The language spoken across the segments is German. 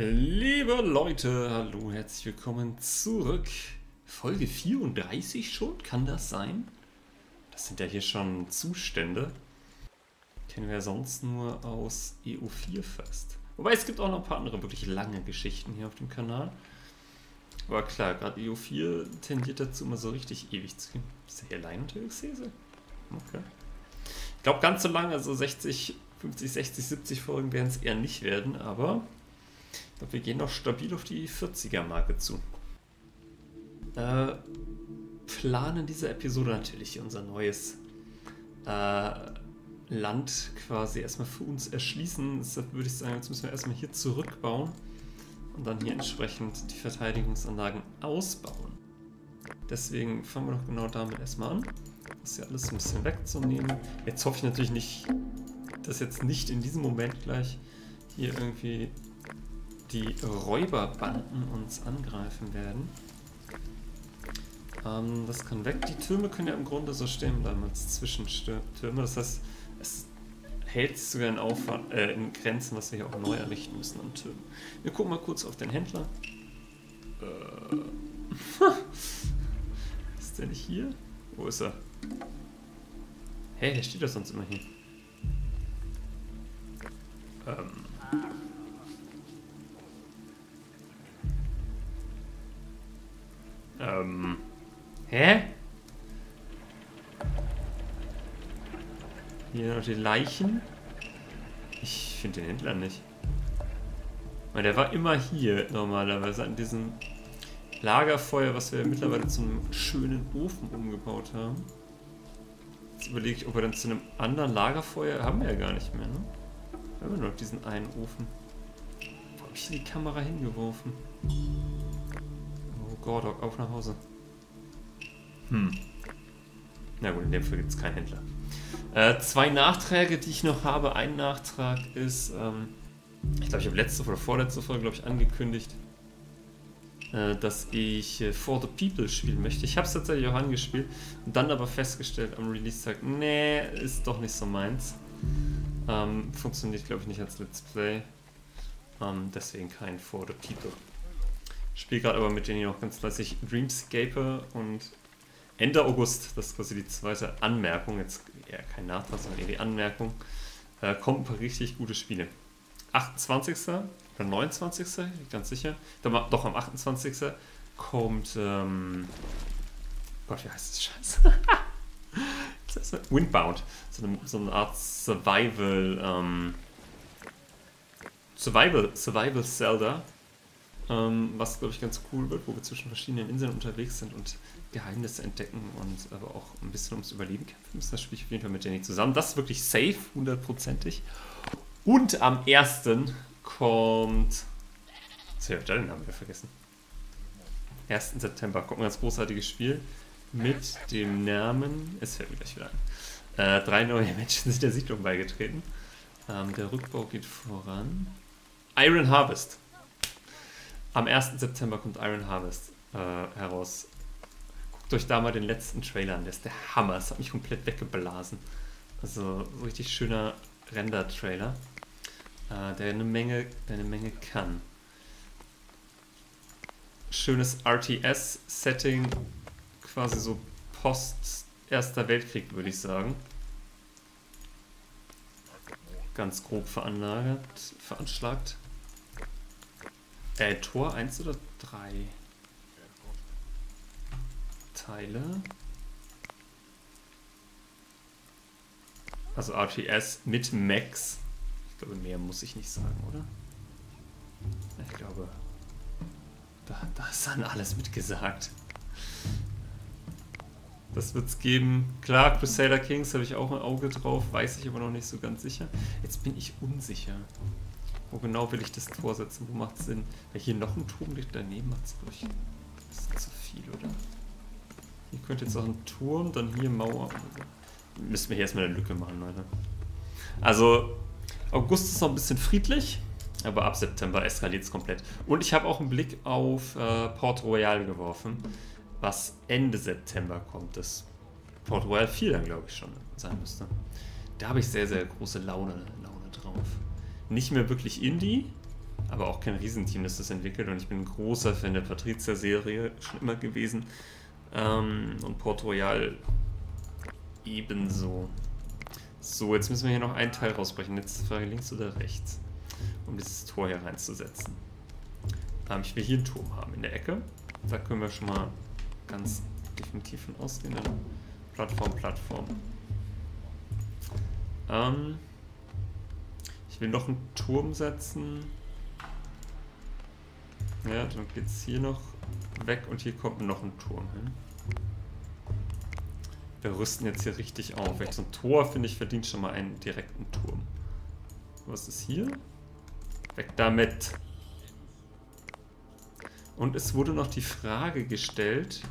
Liebe Leute, hallo, herzlich willkommen zurück. Folge 34 schon, kann das sein? Das sind ja hier schon Zustände. Kennen wir ja sonst nur aus EU4 fast. Wobei es gibt auch noch ein paar andere wirklich lange Geschichten hier auf dem Kanal. Aber klar, gerade EU4 tendiert dazu immer so richtig ewig zu gehen. Ist der hier allein unterwegs, Hese? Okay. Ich glaube ganz so lange, also 60, 50, 60, 70 Folgen werden es eher nicht werden, aber glaube, wir gehen noch stabil auf die 40er-Marke zu. Äh, planen diese Episode natürlich unser neues äh, Land quasi erstmal für uns erschließen. Deshalb würde ich sagen, jetzt müssen wir erstmal hier zurückbauen und dann hier entsprechend die Verteidigungsanlagen ausbauen. Deswegen fangen wir doch genau damit erstmal an. Das hier alles ein bisschen wegzunehmen. Jetzt hoffe ich natürlich nicht, dass jetzt nicht in diesem Moment gleich hier irgendwie die Räuberbanden uns angreifen werden. Ähm, das kann weg. Die Türme können ja im Grunde so stehen bleiben als Zwischentürme. Das heißt, es hält sogar in, Aufwand, äh, in Grenzen, was wir hier auch neu errichten müssen an Türmen. Wir gucken mal kurz auf den Händler. Äh. ist der nicht hier? Wo ist er? Hey, der steht doch sonst immer hier. Ähm. Ähm. Hä? Hier noch die Leichen. Ich finde den Händler nicht. Weil der war immer hier normalerweise an diesem Lagerfeuer, was wir mittlerweile zu einem schönen Ofen umgebaut haben. Jetzt überlege ich, ob wir dann zu einem anderen Lagerfeuer haben wir ja gar nicht mehr, ne? Wir haben nur noch diesen einen Ofen. Wo habe ich die Kamera hingeworfen? Gordok, auf nach Hause. Hm. Na gut, in dem Fall gibt es keinen Händler. Äh, zwei Nachträge, die ich noch habe. Ein Nachtrag ist, ähm, ich glaube, ich habe letzte oder vorletzte Folge, glaube ich, angekündigt, äh, dass ich äh, For the People spielen möchte. Ich habe es tatsächlich auch angespielt und dann aber festgestellt am Release-Tag, nee, ist doch nicht so meins. Ähm, funktioniert, glaube ich, nicht als Let's Play. Ähm, deswegen kein For the People. Spiele gerade aber mit denen noch ganz fleißig Dreamscaper und Ende August, das ist quasi die zweite Anmerkung, jetzt eher kein Nachtrag, sondern eher die Anmerkung, äh, kommen ein paar richtig gute Spiele. 28. oder 29. ganz sicher. Doch, am 28. kommt, ähm, Gott, wie heißt das Scheiße? Windbound. So eine, so eine Art Survival, ähm, Survival, Survival Zelda ähm, was, glaube ich, ganz cool wird, wo wir zwischen verschiedenen Inseln unterwegs sind und Geheimnisse entdecken und aber auch ein bisschen ums Überleben kämpfen müssen. Das spiele ich auf jeden Fall mit Jenny zusammen. Das ist wirklich safe, hundertprozentig. Und am 1. kommt. Was habe ich den Namen wieder vergessen? 1. September kommt ein ganz großartiges Spiel mit dem Namen. Es fällt mir gleich wieder ein. Äh, drei neue Menschen sind der Siedlung beigetreten. Ähm, der Rückbau geht voran. Iron Harvest. Am 1. September kommt Iron Harvest äh, heraus. Guckt euch da mal den letzten Trailer an, der ist der Hammer. Es hat mich komplett weggeblasen. Also so richtig schöner Render-Trailer, äh, der, eine Menge, der eine Menge kann. Schönes RTS-Setting, quasi so post Erster Weltkrieg, würde ich sagen. Ganz grob veranlagt, veranschlagt. Äh, Tor 1 oder 3? Teile. Also RTS mit Max. Ich glaube, mehr muss ich nicht sagen, oder? Ich glaube, da, da ist dann alles mitgesagt. Das wird es geben. Klar, Crusader Kings habe ich auch ein Auge drauf, weiß ich aber noch nicht so ganz sicher. Jetzt bin ich unsicher. Wo genau will ich das Tor setzen? Wo macht es Sinn? Weil hier noch ein Turm liegt daneben, macht es, ich, das ist zu viel, oder? Hier könnte jetzt auch ein Turm, dann hier Mauer. Müssen wir hier erstmal eine Lücke machen, Leute. Also, August ist noch ein bisschen friedlich, aber ab September eskaliert es komplett. Und ich habe auch einen Blick auf äh, Port Royal geworfen, was Ende September kommt. Das Port Royal 4 dann, glaube ich, schon sein müsste. Da habe ich sehr, sehr große Laune, Laune drauf nicht mehr wirklich Indie, aber auch kein Riesenteam, das das entwickelt. Und ich bin ein großer Fan der Patrizia-Serie schon immer gewesen. Ähm, und Port Royal ebenso. So, jetzt müssen wir hier noch einen Teil rausbrechen. Jetzt Frage links oder rechts, um dieses Tor hier reinzusetzen. Ähm, ich will hier einen Turm haben in der Ecke. Da können wir schon mal ganz definitiv von ausgehen. Plattform, Plattform. Ähm, ich will noch einen Turm setzen. Ja, dann geht es hier noch weg und hier kommt noch ein Turm hin. Wir rüsten jetzt hier richtig auf. so ein Tor, finde ich, verdient schon mal einen direkten Turm. Was ist hier? Weg damit! Und es wurde noch die Frage gestellt,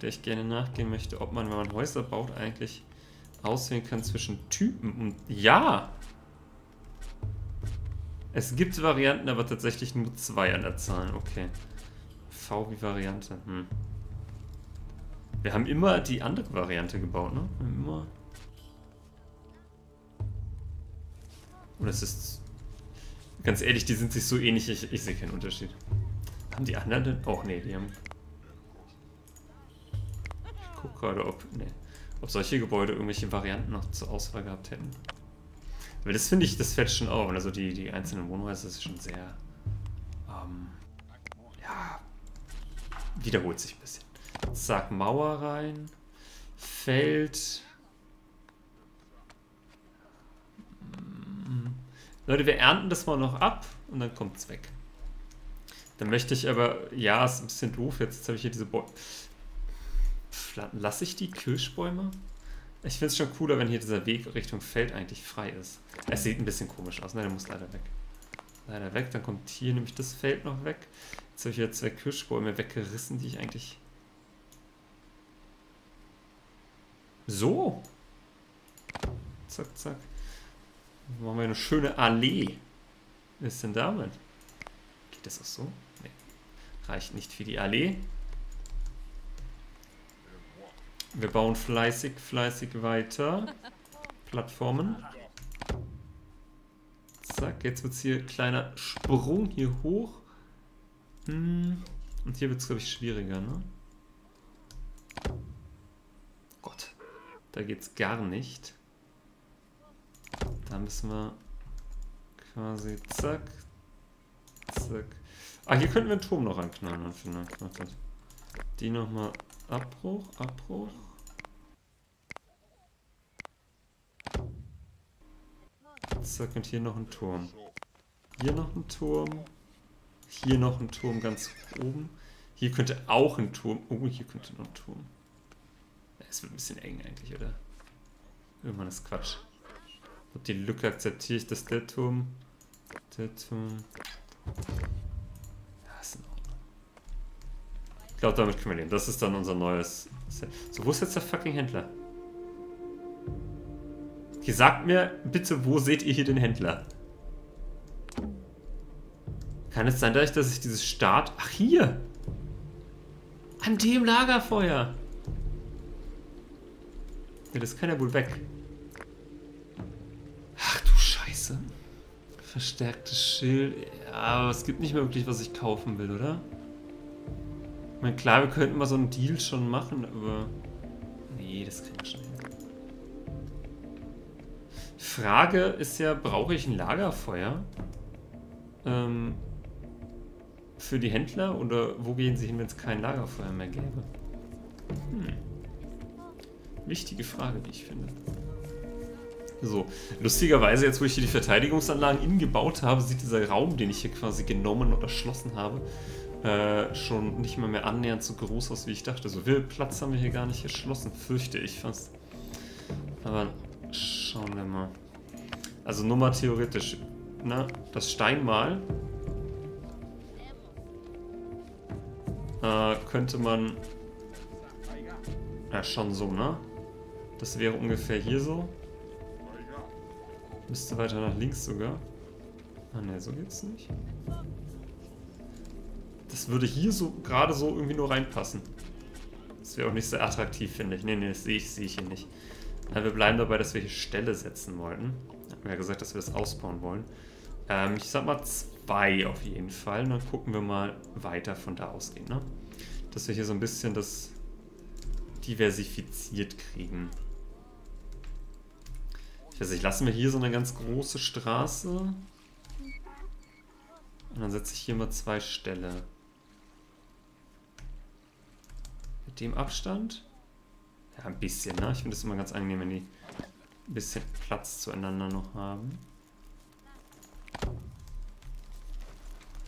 der ich gerne nachgehen möchte, ob man, wenn man Häuser baut, eigentlich auswählen kann zwischen Typen und... Ja! Es gibt Varianten, aber tatsächlich nur zwei an der Zahl. Okay. V wie Variante. Hm. Wir haben immer die andere Variante gebaut, ne? Wir haben immer... Und es ist... Ganz ehrlich, die sind sich so ähnlich, ich, ich sehe keinen Unterschied. Haben die anderen denn... Oh, nee, die haben... Ich guck gerade, ob... Nee. Ob solche Gebäude irgendwelche Varianten noch zur Auswahl gehabt hätten. Aber das finde ich, das fällt schon auf. Also die, die einzelnen Wohnhäuser ist schon sehr... Ähm, ja... Wiederholt sich ein bisschen. Zack, Mauer rein. Feld. Hm. Leute, wir ernten das mal noch ab und dann kommt es weg. Dann möchte ich aber, ja, ist ein bisschen doof. Jetzt, jetzt habe ich hier diese Bäume. Lasse ich die Kirschbäume? Ich finde es schon cooler, wenn hier dieser Weg Richtung Feld eigentlich frei ist. Es sieht ein bisschen komisch aus. Nein, der muss leider weg. Leider weg. Dann kommt hier nämlich das Feld noch weg. Jetzt habe ich hier zwei Kirschbäume weggerissen, die ich eigentlich... So. Zack, zack. Dann machen wir eine schöne Allee. Was ist denn damit? Geht das auch so? Reicht nicht für die Allee. Wir bauen fleißig, fleißig weiter. Plattformen. Zack, jetzt wird es hier kleiner Sprung hier hoch. Hm. Und hier wird es, glaube ich, schwieriger, ne? Gott. Da geht es gar nicht. Da müssen wir quasi zack, zack, Ah, hier könnten wir einen Turm noch anknallen. Die nochmal Abbruch, Abbruch. Zack, und hier noch ein Turm. Hier noch ein Turm. Hier noch ein Turm ganz oben. Hier könnte auch ein Turm. Oh, hier könnte noch ein Turm. Es wird ein bisschen eng eigentlich, oder? Irgendwann ist Quatsch. Und die Lücke akzeptiere ich, dass der Turm. Der Turm. Ich glaube, damit können wir leben. Das ist dann unser neues Set. So, wo ist jetzt der fucking Händler? Okay, sagt mir bitte, wo seht ihr hier den Händler? Kann es sein, dass ich dieses Start... Ach, hier! An dem Lagerfeuer! Ja, das kann ja wohl weg. Ach du Scheiße. Verstärktes Schild. Ja, aber es gibt nicht mehr wirklich, was ich kaufen will, oder? Ich meine, klar, wir könnten mal so einen Deal schon machen, aber... Nee, das kriegen wir schon hin. Frage ist ja, brauche ich ein Lagerfeuer? Ähm, für die Händler oder wo gehen sie hin, wenn es kein Lagerfeuer mehr gäbe? Hm. Wichtige Frage, wie ich finde. So, lustigerweise, jetzt wo ich hier die Verteidigungsanlagen innen gebaut habe, sieht dieser Raum, den ich hier quasi genommen und erschlossen habe, äh, schon nicht mehr, mehr annähernd so groß aus, wie ich dachte. So viel Platz haben wir hier gar nicht erschlossen, fürchte ich fast. Aber schauen wir mal. Also nur mal theoretisch. Na, das Steinmal äh, könnte man... Ja, schon so, ne? Das wäre ungefähr hier so. Müsste weiter nach links sogar. Ah ne, so geht's nicht. Das würde hier so gerade so irgendwie nur reinpassen. Das wäre auch nicht sehr attraktiv, finde ich. Nee, nee, das sehe ich, sehe ich hier nicht. Ja, wir bleiben dabei, dass wir hier Stelle setzen wollten. Wir haben ja gesagt, dass wir das ausbauen wollen. Ähm, ich sag mal zwei auf jeden Fall. Und dann gucken wir mal weiter von da ausgehen, ne? Dass wir hier so ein bisschen das diversifiziert kriegen. Ich weiß nicht, lassen wir hier so eine ganz große Straße. Und dann setze ich hier mal zwei Ställe. Mit dem Abstand? Ja, ein bisschen, ne? Ich finde es immer ganz angenehm, wenn die ein bisschen Platz zueinander noch haben.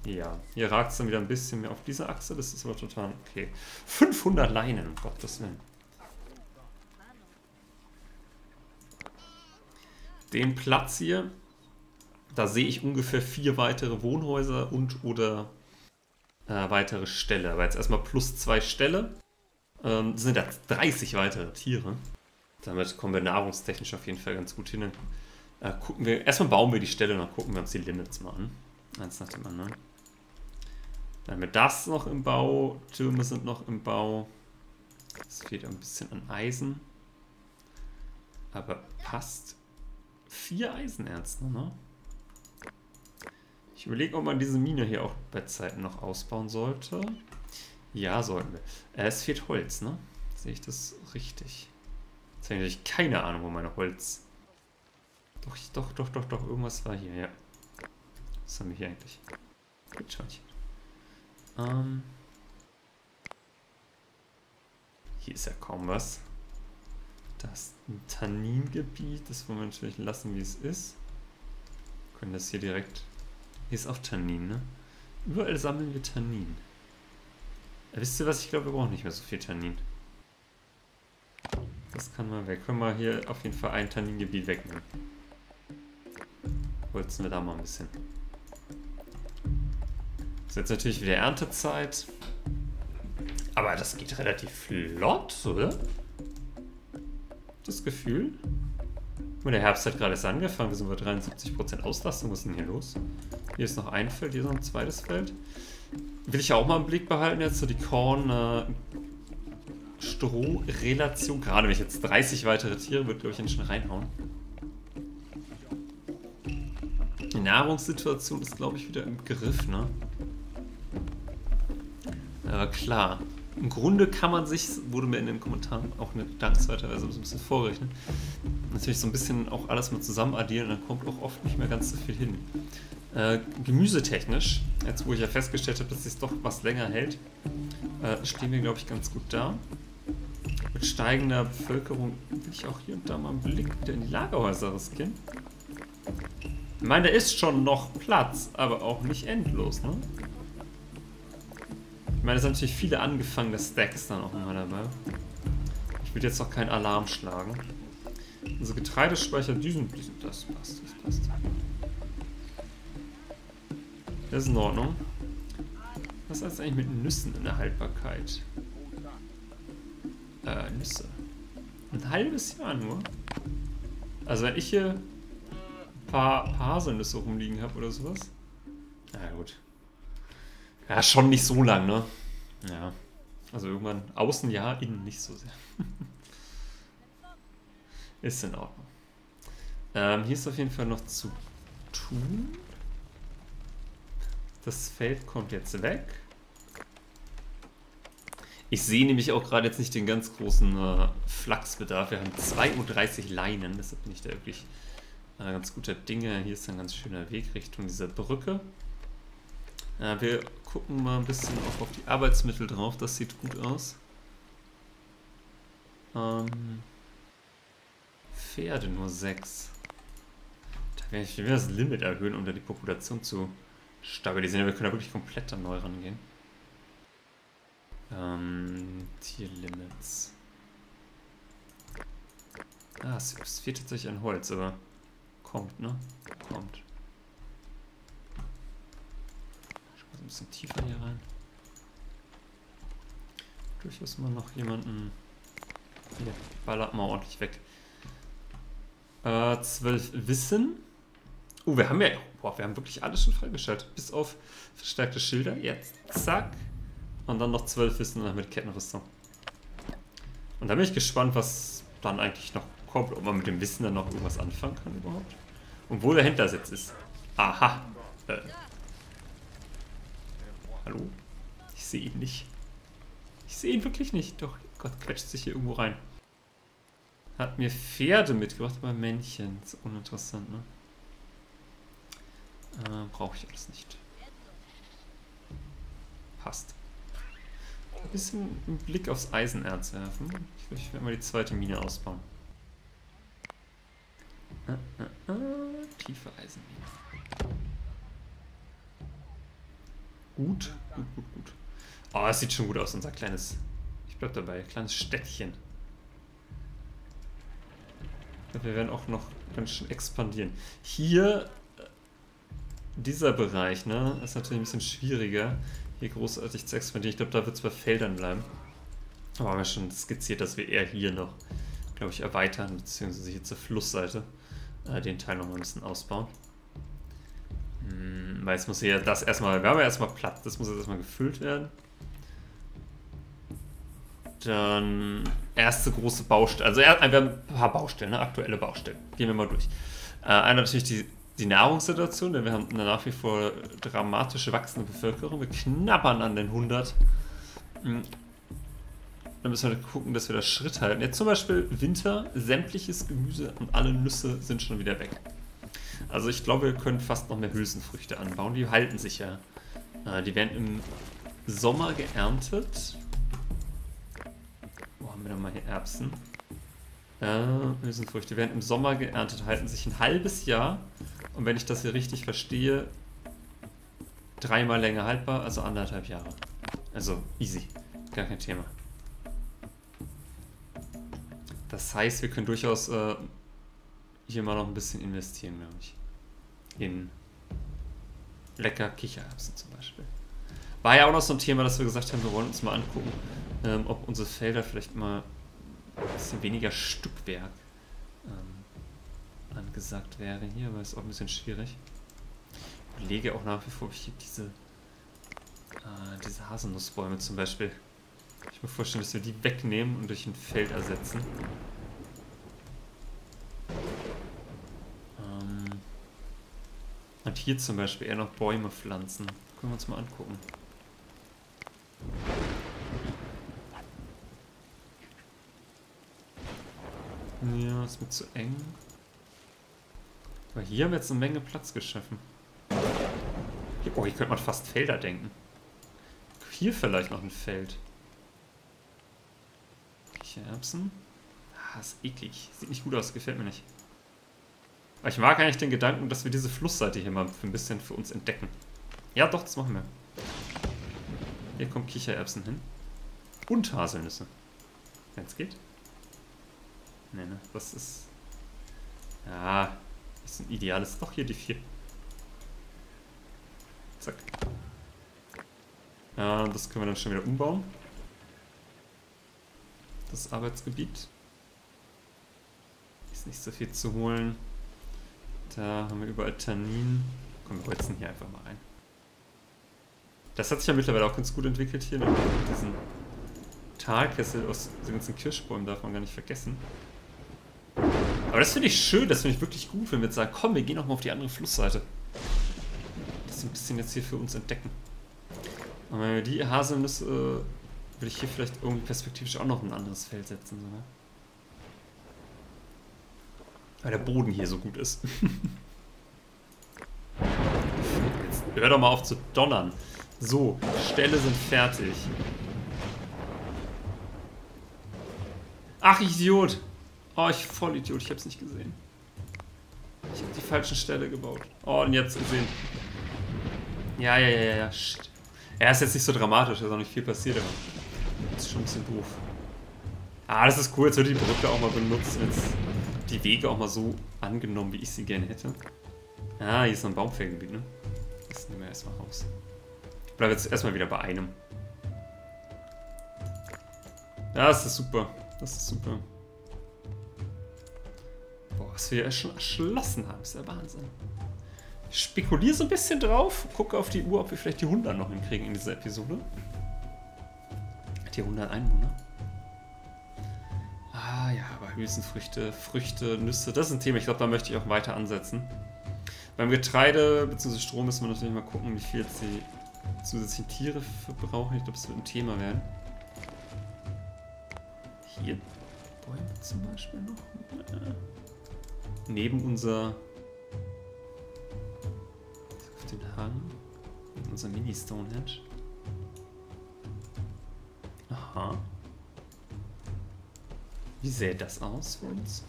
Ja, hier ragt es dann wieder ein bisschen mehr auf diese Achse, das ist aber total okay. 500 Leinen, um Gottes Willen. den Platz hier, da sehe ich ungefähr vier weitere Wohnhäuser und oder äh, weitere Ställe. Aber jetzt erstmal plus zwei Ställe. Ähm, sind da 30 weitere Tiere. Damit kommen wir nahrungstechnisch auf jeden Fall ganz gut hin. Äh, gucken wir, erstmal bauen wir die Ställe und dann gucken wir uns die Limits mal an. Eins nach dem anderen. Dann haben wir das noch im Bau. Türme sind noch im Bau. Es fehlt ein bisschen an Eisen. Aber passt vier Eisenerz, ne? Ich überlege, ob man diese Mine hier auch bei Zeiten noch ausbauen sollte. Ja, sollten wir. Äh, es fehlt Holz, ne? Sehe ich das richtig? Jetzt habe ich keine Ahnung, wo meine Holz... Doch, doch, doch, doch, doch, irgendwas war hier, ja. Was haben wir hier eigentlich? Gut, Scheinchen. Ähm... Hier ist ja kaum was. Das Tanningebiet. Das wollen wir natürlich lassen, wie es ist. Wir können das hier direkt... Hier ist auch Tannin, ne? Überall sammeln wir Tannin. Wisst ihr was? Ich glaube, wir brauchen nicht mehr so viel Tannin. Das kann mal weg. Können wir hier auf jeden Fall ein Tanningebiet wegnehmen. Holzen wir da mal ein bisschen. Ist jetzt natürlich wieder Erntezeit. Aber das geht relativ flott, oder? das Gefühl. Und der Herbst hat gerade erst angefangen. Wir sind bei 73% Auslastung. Was ist denn hier los? Hier ist noch ein Feld, hier ist noch ein zweites Feld. Will ich auch mal im Blick behalten jetzt so die Korn äh, Stroh-Relation. Gerade wenn ich jetzt 30 weitere Tiere würde, glaube ich, nicht schon reinhauen. Die Nahrungssituation ist, glaube ich, wieder im Griff, ne? Aber klar, im Grunde kann man sich, wurde mir in den Kommentaren auch eine dankenswerterweise ein bisschen vorrechnen, natürlich so ein bisschen auch alles mal zusammen addieren, dann kommt auch oft nicht mehr ganz so viel hin. Äh, gemüsetechnisch, jetzt wo ich ja festgestellt habe, dass es doch was länger hält, äh, stehen wir, glaube ich, ganz gut da. Mit steigender Bevölkerung will ich auch hier und da mal einen Blick in die Lagerhäuser riskieren. Ich meine, da ist schon noch Platz, aber auch nicht endlos, ne? Ich meine, es sind natürlich viele angefangene Stacks dann auch immer dabei. Ich will jetzt noch keinen Alarm schlagen. Unsere Getreidespeicher, die sind, die sind, das passt, das ist in Ordnung. Was ist eigentlich mit Nüssen in der Haltbarkeit? Äh, Nüsse. Ein halbes Jahr nur. Also wenn ich hier ein paar, paar Haselnüsse rumliegen habe oder sowas. Na gut. Ja, schon nicht so lang, ne? Ja. Also irgendwann außen ja, innen nicht so sehr. ist in Ordnung. Ähm, hier ist auf jeden Fall noch zu tun. Das Feld kommt jetzt weg. Ich sehe nämlich auch gerade jetzt nicht den ganz großen äh, Flachsbedarf. Wir haben 32 Leinen, deshalb bin ich da wirklich äh, ganz guter Dinge. Hier ist ein ganz schöner Weg Richtung dieser Brücke. Ja, wir gucken mal ein bisschen auch auf die Arbeitsmittel drauf. Das sieht gut aus. Ähm, Pferde nur 6. Da werde ich wieder das Limit erhöhen, um da die Population zu stabilisieren. Wir können da wirklich komplett dann neu rangehen. Ähm, Tierlimits. Ah, es fehlt tatsächlich an Holz, aber kommt, ne? Kommt. bisschen tiefer hier rein. Durchaus mal noch jemanden. Hier, ballert mal ordentlich weg. Äh, 12 Wissen. Oh, wir haben ja. Boah, wir haben wirklich alles schon freigeschaltet. Bis auf verstärkte Schilder. Jetzt. Zack. Und dann noch 12 Wissen mit Kettenrüstung. Und da bin ich gespannt, was dann eigentlich noch kommt. Ob man mit dem Wissen dann noch irgendwas anfangen kann überhaupt. Und wo der Händler jetzt ist. Aha. Äh, Hallo? Ich sehe ihn nicht. Ich sehe ihn wirklich nicht. Doch, Gott, quetscht sich hier irgendwo rein. Hat mir Pferde mitgebracht, aber Männchen. Ist uninteressant, ne? Äh, Brauche ich alles nicht. Passt. Ein bisschen einen Blick aufs Eisenerz werfen. Ich glaube, ich werde mal die zweite Mine ausbauen. Äh, äh, äh, tiefe Eisenmine. Gut, gut, gut, gut. Oh, es sieht schon gut aus, unser kleines, ich bleib dabei, kleines Städtchen. Wir werden auch noch ganz schön expandieren. Hier, dieser Bereich, ne, ist natürlich ein bisschen schwieriger, hier großartig zu expandieren. Ich glaube, da wird es bei Feldern bleiben. Aber haben wir schon skizziert, dass wir eher hier noch, glaube ich, erweitern, beziehungsweise hier zur Flussseite äh, den Teil noch mal ein bisschen ausbauen. Hm, weil jetzt muss hier das erstmal, wir haben ja erstmal Platz, das muss jetzt erstmal gefüllt werden. Dann erste große Baustelle, also wir haben ein paar Baustellen, ne? aktuelle Baustellen. Gehen wir mal durch. Äh, einer natürlich die, die Nahrungssituation, denn wir haben eine nach wie vor dramatisch wachsende Bevölkerung. Wir knabbern an den 100. Hm. Dann müssen wir gucken, dass wir das Schritt halten. Jetzt zum Beispiel Winter, sämtliches Gemüse und alle Nüsse sind schon wieder weg. Also ich glaube, wir können fast noch mehr Hülsenfrüchte anbauen. Die halten sich ja. Äh, die werden im Sommer geerntet. Wo haben wir denn mal hier Erbsen? Äh, Hülsenfrüchte werden im Sommer geerntet, halten sich ein halbes Jahr. Und wenn ich das hier richtig verstehe, dreimal länger haltbar, also anderthalb Jahre. Also easy, gar kein Thema. Das heißt, wir können durchaus äh, hier mal noch ein bisschen investieren, glaube ich. In lecker Kichererbsen zum Beispiel. War ja auch noch so ein Thema, dass wir gesagt haben, wir wollen uns mal angucken, ähm, ob unsere Felder vielleicht mal ein bisschen weniger Stückwerk ähm, angesagt wäre hier, aber ist auch ein bisschen schwierig. Ich überlege auch nach wie vor, diese, äh, diese Haselnussbäume zum Beispiel, ich mir vorstellen, dass wir die wegnehmen und durch ein Feld ersetzen. Und hier zum Beispiel eher noch Bäume pflanzen. Können wir uns mal angucken. Ja, ist mir zu eng. Aber hier haben wir jetzt eine Menge Platz geschaffen. Hier, oh, hier könnte man fast Felder denken. Hier vielleicht noch ein Feld. Erbsen. Ah, ist eklig. Sieht nicht gut aus, gefällt mir nicht. Aber ich mag eigentlich den Gedanken, dass wir diese Flussseite hier mal für ein bisschen für uns entdecken. Ja, doch, das machen wir. Hier kommen Kichererbsen hin. Und Haselnüsse. Wenn es geht. Ne, ne, das ist... Ja, das ist ein ideales... Doch, hier die vier. Zack. Ja, das können wir dann schon wieder umbauen. Das Arbeitsgebiet. Ist nicht so viel zu holen. Da haben wir überall Tannin. Komm, wir holzen hier einfach mal rein. Das hat sich ja mittlerweile auch ganz gut entwickelt hier. Ne? Diesen Talkessel aus den ganzen Kirschbäumen darf man gar nicht vergessen. Aber das finde ich schön, das finde ich wirklich gut, wenn wir jetzt sagen, komm, wir gehen noch mal auf die andere Flussseite. Das ein bisschen jetzt hier für uns entdecken. Und wenn wir die Haselnüsse, äh, würde ich hier vielleicht irgendwie perspektivisch auch noch ein anderes Feld setzen. So, ne? Weil der Boden hier so gut ist. Jetzt hör doch mal auf zu donnern. So, Ställe sind fertig. Ach, Idiot. Oh, ich voll Idiot, ich hab's nicht gesehen. Ich hab die falschen Stelle gebaut. Oh, und jetzt gesehen. Ja, ja, ja, ja, shit. Ja, ist jetzt nicht so dramatisch, da ist auch nicht viel passiert, aber das ist schon ein bisschen doof. Ah, das ist cool, jetzt wird die Brücke auch mal benutzt. Jetzt die Wege auch mal so angenommen, wie ich sie gerne hätte. Ah, hier ist noch ein Baumfellgebiet, ne? Das nehmen wir erstmal raus. Ich bleibe jetzt erstmal wieder bei einem. Das ist super. Das ist super. Was wir schon erschlossen haben, ist der Wahnsinn. Ich spekuliere so ein bisschen drauf, gucke auf die Uhr, ob wir vielleicht die 100 noch hinkriegen in dieser Episode. Die 100 Einwohner. Ah ja, aber Hülsenfrüchte, Früchte, Nüsse, das ist ein Thema. Ich glaube, da möchte ich auch weiter ansetzen. Beim Getreide bzw. Strom müssen wir natürlich mal gucken, wie viel jetzt die zusätzliche Tiere verbrauchen. Ich glaube, das wird ein Thema werden. Hier Bäume zum Beispiel noch. Neben unser... Auf den Hang. Unser Mini-Stonehenge. Aha. Wie sähe das aus für uns?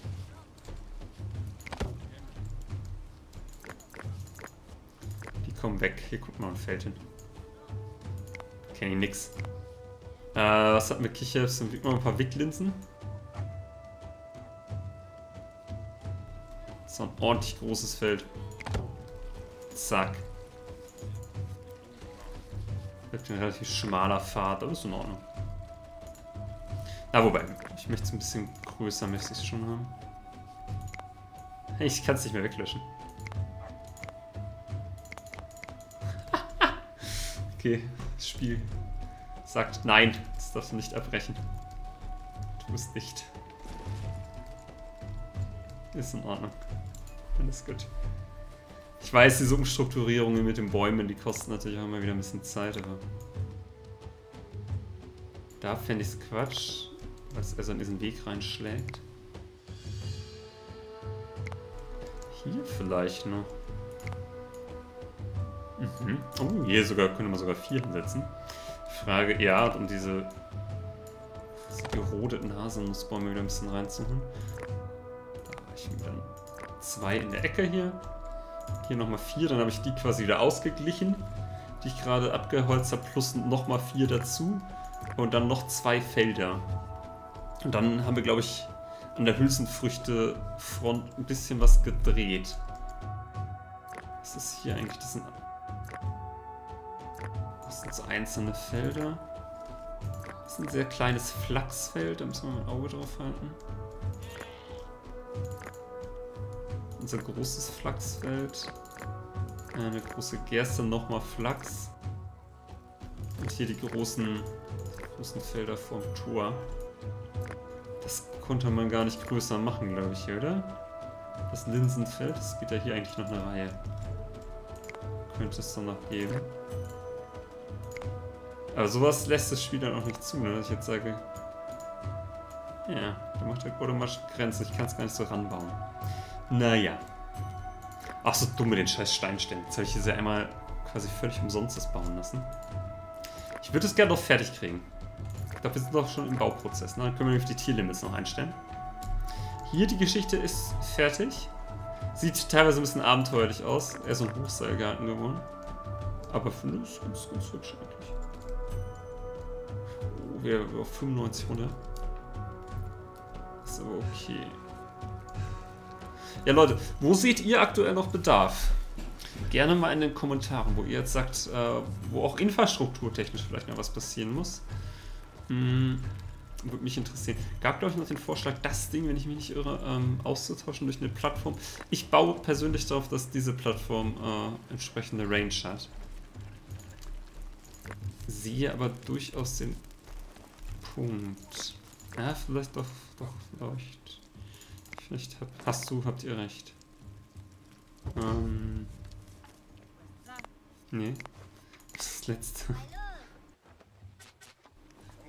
Die kommen weg. Hier guckt mal ein Feld hin. Kenne ich nix. Äh, was hatten wir? Kicherbs und mal ein paar Wicklinsen. So ein ordentlich großes Feld. Zack. Wird ein relativ schmaler Pfad, aber ist in Ordnung. Na, wobei, ich möchte es ein bisschen größer, möchte ich es schon haben. Ich kann es nicht mehr weglöschen. okay, das Spiel sagt nein, das darfst du nicht abbrechen. Tu es nicht. Ist in Ordnung. Alles gut. Ich weiß, diese Umstrukturierungen mit den Bäumen, die kosten natürlich auch immer wieder ein bisschen Zeit, aber... Da fände ich es Quatsch was er so in diesen Weg reinschlägt. Hier vielleicht noch. Mhm. Oh, hier sogar könnte man sogar vier hinsetzen. Frage, ja, um diese, gerodeten Haselnussbäume wieder ein bisschen reinzuholen. Zwei in der Ecke hier. Hier nochmal vier, dann habe ich die quasi wieder ausgeglichen, die ich gerade abgeholzt habe, plus nochmal vier dazu. Und dann noch zwei Felder. Und dann haben wir, glaube ich, an der Hülsenfrüchte-Front ein bisschen was gedreht. Was ist hier eigentlich? Das sind, das sind so einzelne Felder. Das ist ein sehr kleines Flachsfeld, da müssen wir mal ein Auge drauf halten. Unser großes Flachsfeld. Eine große Gerste, nochmal Flachs. Und hier die großen, großen Felder vom Tor. Das konnte man gar nicht größer machen, glaube ich, oder? Das Linsenfeld, das geht ja hier eigentlich noch eine Reihe. Könnte es dann noch geben. Aber sowas lässt das Spiel dann auch nicht zu, ne? dass ich jetzt sage, ja, da macht der Godomasch Grenzen, ich kann es gar nicht so ranbauen. Naja. Ach so dumm mit den scheiß Steinständen. Jetzt habe ich hier einmal quasi völlig umsonst das bauen lassen. Ich würde es gerne noch fertig kriegen. Ich glaube, wir sind doch schon im Bauprozess. Ne? Dann können wir nämlich die Tierlimits noch einstellen. Hier die Geschichte ist fertig. Sieht teilweise ein bisschen abenteuerlich aus. Er ist ein Hochseilgarten geworden. Aber finde ich ganz, ganz hübsch eigentlich. Oh, wir auf 95 runter. Ist aber okay. Ja, Leute, wo seht ihr aktuell noch Bedarf? Gerne mal in den Kommentaren, wo ihr jetzt sagt, äh, wo auch infrastrukturtechnisch vielleicht noch was passieren muss. Hm, würde mich interessieren. Gab, glaube ich, noch den Vorschlag, das Ding, wenn ich mich nicht irre, ähm, auszutauschen durch eine Plattform. Ich baue persönlich darauf, dass diese Plattform äh, entsprechende Range hat. Sehe aber durchaus den Punkt. Ja, vielleicht doch, doch, vielleicht. Hab, hast du, habt ihr recht. Ähm. Nee. Das letzte.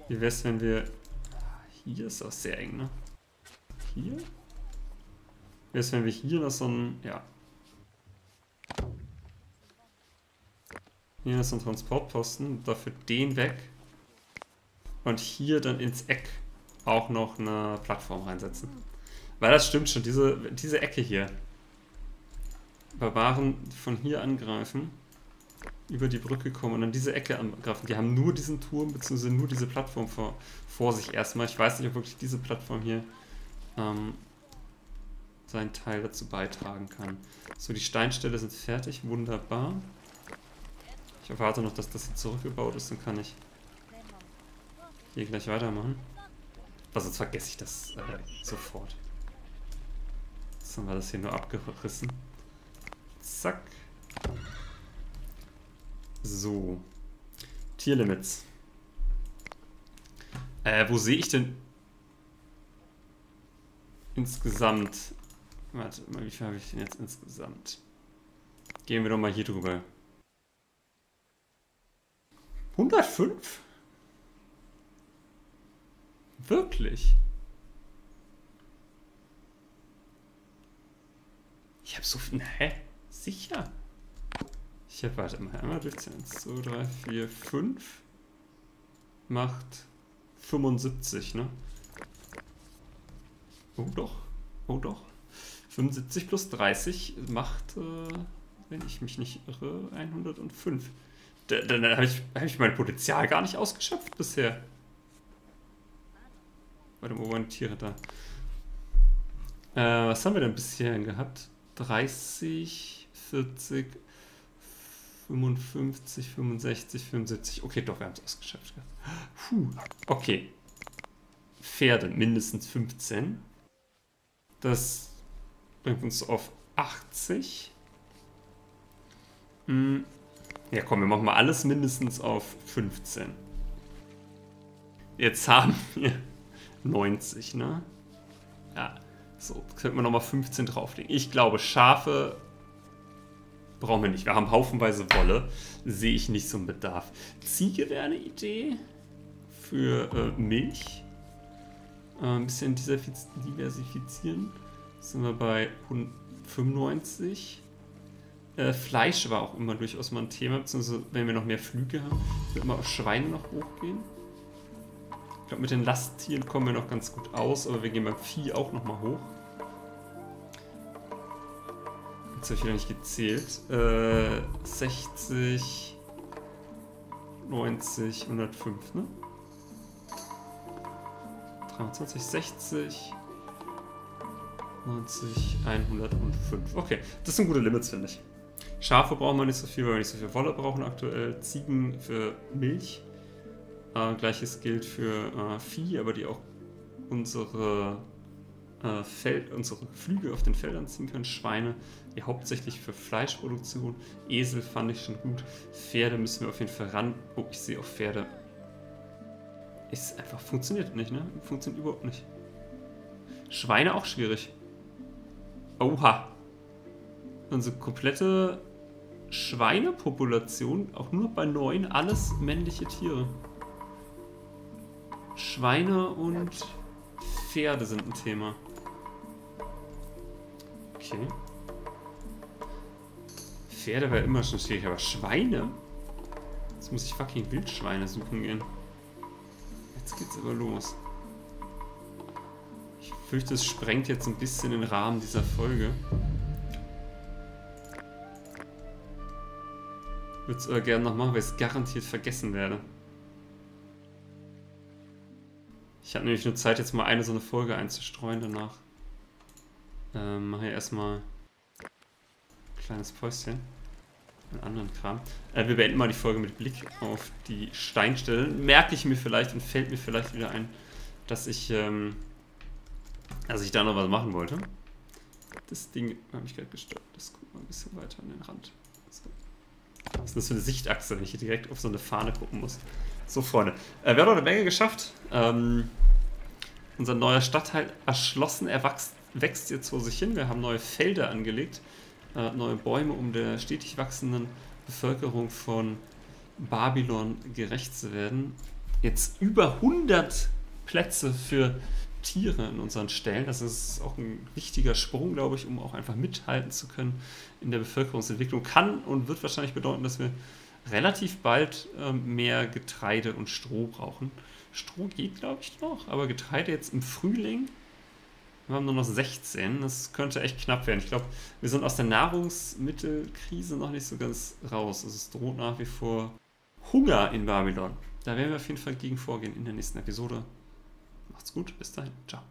Wie wär's, wenn wir... Hier ist auch sehr eng, ne? Hier? Wie wär's, wenn wir hier noch so ein... Ja. Hier ist so ein Transportposten, dafür den weg. Und hier dann ins Eck auch noch eine Plattform reinsetzen. Weil das stimmt schon, diese, diese Ecke hier. Barbaren von hier angreifen über die Brücke kommen und an diese Ecke angreifen. Die haben nur diesen Turm bzw. nur diese Plattform vor, vor sich erstmal. Ich weiß nicht, ob wirklich diese Plattform hier ähm, seinen Teil dazu beitragen kann. So, die Steinställe sind fertig. Wunderbar. Ich erwarte noch, dass das hier zurückgebaut ist. Dann kann ich hier gleich weitermachen. Also sonst vergesse ich das äh, sofort. Jetzt haben wir das hier nur abgerissen. Zack. So. Tierlimits. Äh, wo sehe ich denn insgesamt... Warte mal, wie viel habe ich denn jetzt insgesamt? Gehen wir doch mal hier drüber. 105? Wirklich? Ich habe so viel. Hä? Sicher? Ich habe, warte mal, einmal durchziehen. 1, 2, 3, 4, 5 macht 75, ne? Oh doch. Oh doch. 75 plus 30 macht, äh, wenn ich mich nicht irre, 105. Da, dann habe ich, hab ich mein Potenzial gar nicht ausgeschöpft bisher. Warte mal, wo waren die Tiere da? Äh, was haben wir denn bisher gehabt? 30, 40, 55, 65, 75. Okay, doch, wir haben es ausgeschöpft. Puh, okay. Pferde mindestens 15. Das bringt uns auf 80. Hm. Ja, komm, wir machen mal alles mindestens auf 15. Jetzt haben wir 90, ne? Ja, so, könnten wir nochmal 15 drauflegen. Ich glaube, Schafe brauchen wir nicht. Wir haben haufenweise Wolle. Sehe ich nicht so einen Bedarf. Ziege wäre eine Idee für äh, Milch. Äh, ein bisschen diversifizieren. Sind wir bei 95. Äh, Fleisch war auch immer durchaus mal ein Thema, beziehungsweise wenn wir noch mehr Flüge haben, wird mal auf Schweine noch hochgehen. Ich glaube, mit den Lasttieren kommen wir noch ganz gut aus, aber wir gehen beim Vieh auch nochmal hoch. Jetzt habe ich wieder nicht gezählt. Äh, 60, 90, 105, ne? 23, 60, 90, 105. Okay, das sind gute Limits, finde ich. Schafe brauchen wir nicht so viel, weil wir nicht so viel Wolle brauchen aktuell. Ziegen für Milch. Äh, Gleiches gilt für äh, Vieh, aber die auch unsere, äh, Feld, unsere Flüge auf den Feldern ziehen können. Schweine, die hauptsächlich für Fleischproduktion. Esel fand ich schon gut. Pferde müssen wir auf jeden Fall ran. Oh, ich sehe auch Pferde. Ist einfach, funktioniert nicht, ne? Funktioniert überhaupt nicht. Schweine auch schwierig. Oha. Unsere komplette Schweinepopulation, auch nur bei neun, alles männliche Tiere. Schweine und Pferde sind ein Thema. Okay. Pferde wäre immer schon schwierig, aber Schweine? Jetzt muss ich fucking Wildschweine suchen gehen. Jetzt geht's aber los. Ich fürchte, es sprengt jetzt ein bisschen den Rahmen dieser Folge. Würde es aber gerne noch machen, weil ich es garantiert vergessen werde. Ich habe nämlich nur Zeit, jetzt mal eine so eine Folge einzustreuen danach. Ähm, mache ich erstmal ein kleines Päuschen. Einen anderen Kram. Äh, wir beenden mal die Folge mit Blick auf die Steinstellen. Merke ich mir vielleicht und fällt mir vielleicht wieder ein, dass ich, ähm, dass ich da noch was machen wollte. Das Ding habe ich gerade gestört. Das guckt mal ein bisschen weiter an den Rand. So. Was ist das für eine Sichtachse, wenn ich hier direkt auf so eine Fahne gucken muss? So, Freunde. Äh, wir haben noch eine Menge geschafft. Ähm, unser neuer Stadtteil erschlossen. Er wächst, wächst jetzt vor sich hin. Wir haben neue Felder angelegt. Äh, neue Bäume, um der stetig wachsenden Bevölkerung von Babylon gerecht zu werden. Jetzt über 100 Plätze für Tiere in unseren Stellen. Das ist auch ein wichtiger Sprung, glaube ich, um auch einfach mithalten zu können in der Bevölkerungsentwicklung. Kann und wird wahrscheinlich bedeuten, dass wir relativ bald äh, mehr Getreide und Stroh brauchen. Stroh geht, glaube ich, noch, aber Getreide jetzt im Frühling. Wir haben nur noch 16. Das könnte echt knapp werden. Ich glaube, wir sind aus der Nahrungsmittelkrise noch nicht so ganz raus. Also es droht nach wie vor Hunger in Babylon. Da werden wir auf jeden Fall gegen vorgehen in der nächsten Episode. Macht's gut, bis dahin. Ciao.